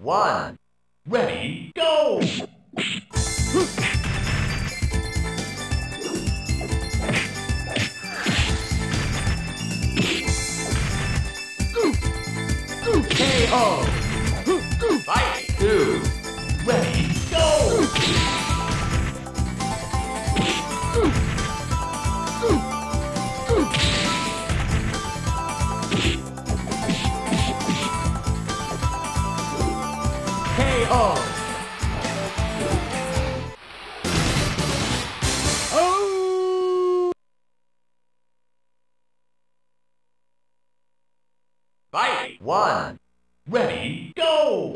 one. Ready, go! KO! KO! Oh! Fight one. Ready, go!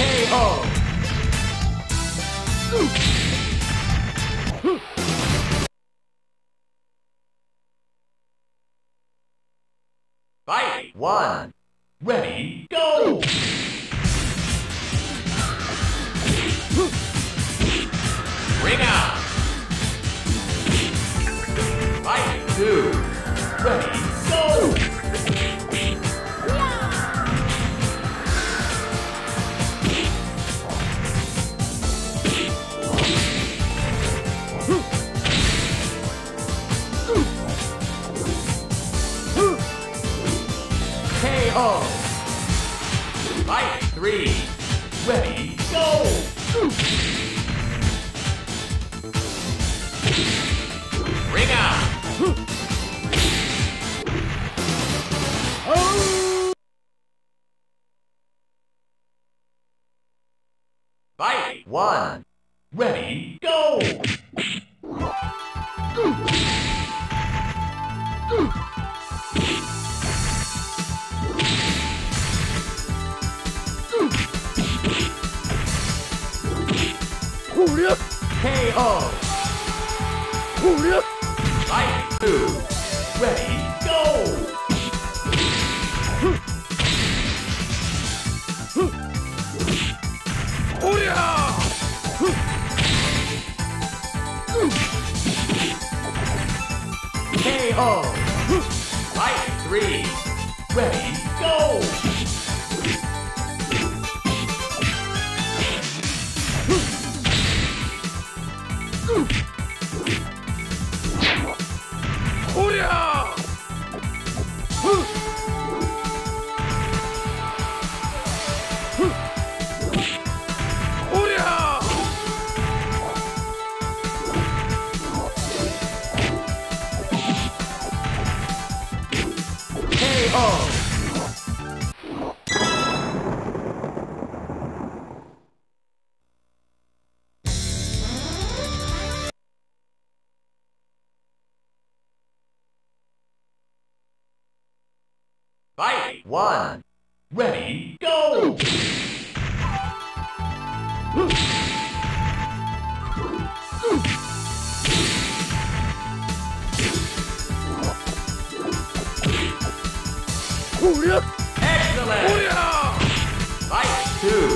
KO! Fight one. Ready, go! KO! Fight three. Ready, go! Ring out! Fight one. Ready, go! KO! Fight two. Ready, go! KO! Fight three. Ready, go! KO! Fight one. Ready, go! Excellent! Fight two.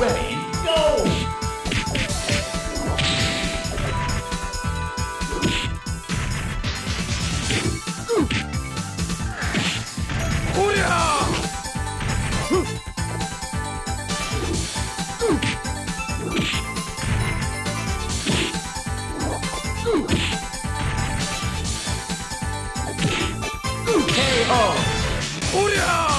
Ready, go! KO! Ура!